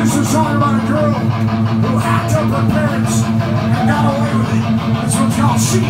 This is a song about a girl who hacked up her parents and got away with it. This one's called She